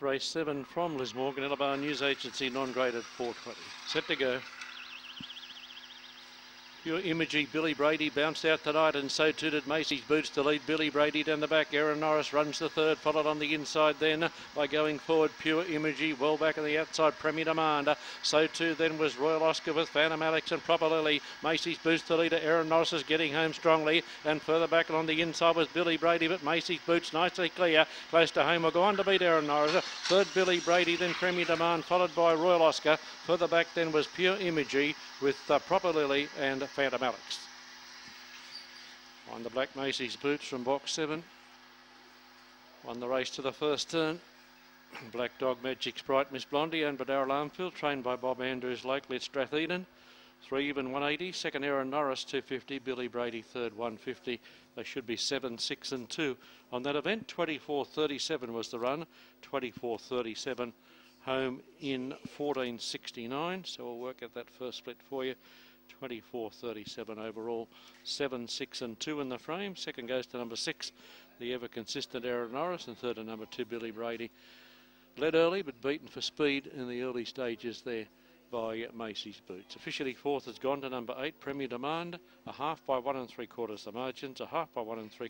Race 7 from Lismore, Goonellabah News Agency, non-graded 420. Set to go. Pure Imagery, Billy Brady bounced out tonight, and so too did Macy's Boots to lead Billy Brady down the back. Aaron Norris runs the third, followed on the inside then by going forward. Pure Imagery, well back on the outside. Premier Demand. So too then was Royal Oscar with Phantom Alex and Proper Lily. Macy's Boots the leader. Aaron Norris is getting home strongly, and further back on the inside was Billy Brady, but Macy's Boots nicely clear. Close to home will go on to beat Aaron Norris. Third Billy Brady, then Premier Demand, followed by Royal Oscar. Further back then was Pure Imagery with uh, Proper Lily and Phantom Alex. On the Black Macy's boots from box seven. Won the race to the first turn. Black Dog Magic Sprite Miss Blondie and Darrell Armfield, trained by Bob Andrews Locally at Stratheden. Three even 180. Second Aaron Norris 250. Billy Brady third 150. They should be seven, six, and two on that event. 24.37 was the run. 24.37 home in 14.69. So we'll work at that first split for you. 24.37 overall, 7, 6 and 2 in the frame. Second goes to number 6, the ever consistent Aaron Norris, and third to number 2, Billy Brady. Led early but beaten for speed in the early stages there by Macy's Boots. Officially fourth has gone to number 8, Premier Demand, a half by one and three quarters the margins, a half by one and three